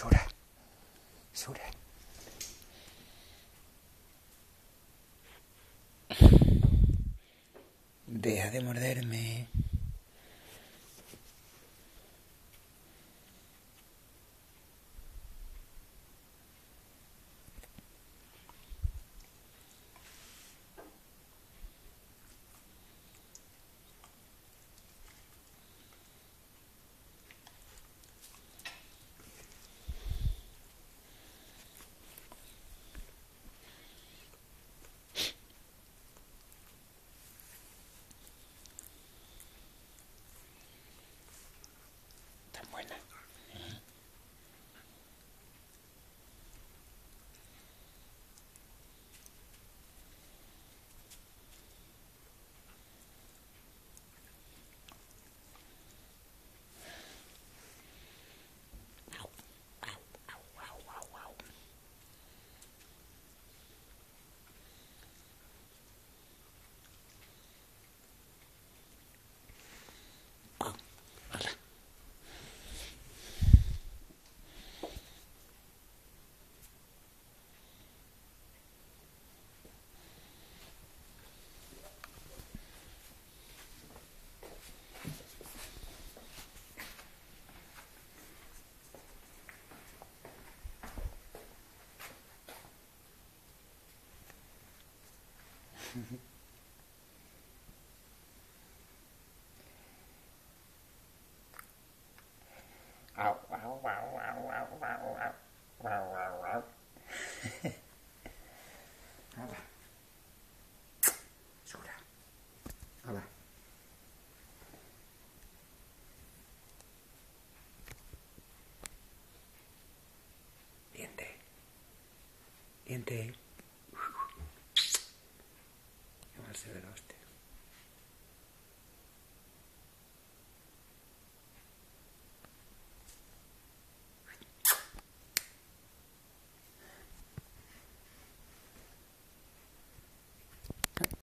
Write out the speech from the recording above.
Sura, Sura. Deja de morderme. ảo ảo ảo ảo ảo ảo ảo ảo ảo ảo Aba. Sudah. Aba. Diente. Diente. perseverar.